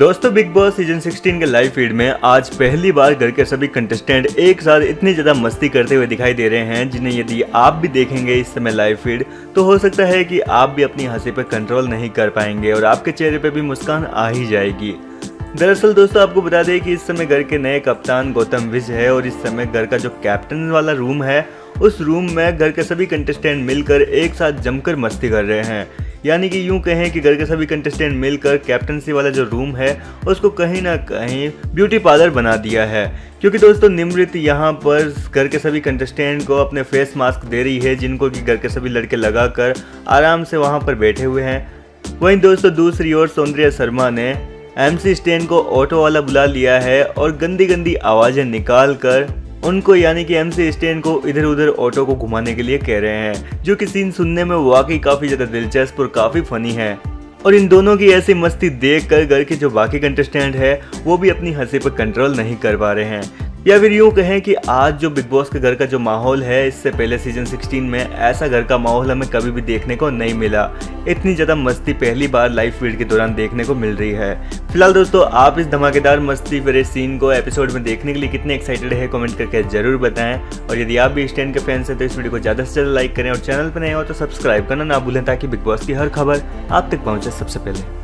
दोस्तों big boss season 16 के live feed में आज पहली बार घर के सभी कंटेस्टेंट एक साथ इतनी ज़्यादा मस्ती करते हुए दिखाई दे रहे हैं, जिन्हें यदि आप भी देखेंगे इस समय लाइव फ़ीड तो हो सकता है कि आप भी अपनी हँसी पर कंट्रोल नहीं कर पाएँगे और आपके चेहरे पर भी मुस्कान आ ही जाएगी। दरअसल दोस्तों, आपको बता दें कि इस समय घर के नए कप्तान गौतम विज है और इस समय घर का जो कैप्टन वाला रूम है, उस रूम में घर के सभी कंटेस्टेंट मिलकर एक साथ जमकर मस्ती कर रहे हैं। यानी कि यूँ कहें कि घर के सभी कंटेस्टेंट मिलकर कैप्टनसी वाला जो रूम है, उसको कहीं ना कहीं ब्यूटी पार्लर बना दिया है। क्योंकि दोस्तों निमृत यहाँ पर घर के सभी कंटेस्टेंट को अपने फेस मास्क दे रही है, जिनको कि घर के सभी लड़के लगाकर आराम से वहाँ पर बैठे हुए हैं। वहीं दोस्तों, दूसरी ओर सौंदर्य शर्मा ने एमसी स्टैंड को ऑटो वाला बुला लिया है और गंदी गंदी आवाज़ें निकाल कर उनको यानी कि एमसी स्टेन को इधर उधर ऑटो को घुमाने के लिए कह रहे हैं, जो कि सीन सुनने में वाकई काफ़ी ज़्यादा दिलचस्प और काफ़ी फनी है। और इन दोनों की ऐसी मस्ती देख कर घर के जो बाकी कंटेस्टेंट है, वो भी अपनी हँसी पर कंट्रोल नहीं कर पा रहे हैं। या फिर यूँ कहें कि आज जो बिग बॉस के घर का जो माहौल है, इससे पहले सीज़न 16 में ऐसा घर का माहौल हमें कभी भी देखने को नहीं मिला। इतनी ज़्यादा मस्ती पहली बार लाइव फ़ीड के दौरान देखने को मिल रही है। फ़िलहाल दोस्तों, आप इस धमाकेदार मस्ती भरे सीन को एपिसोड में देखने के लिए कितने एक्साइटेड है कमेंट करके ज़रूर बताएँ। और यदि आप भी स्टैंड के फैंस हैं तो इस वीडियो को ज़्यादा से ज़्यादा लाइक करें और चैनल पर नए हो तो सब्सक्राइब करना ना भूलें, ताकि बिग बॉस की हर खबर आप तक पहुँचे सबसे पहले।